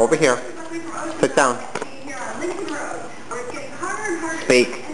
Over here. Sit down. Speak.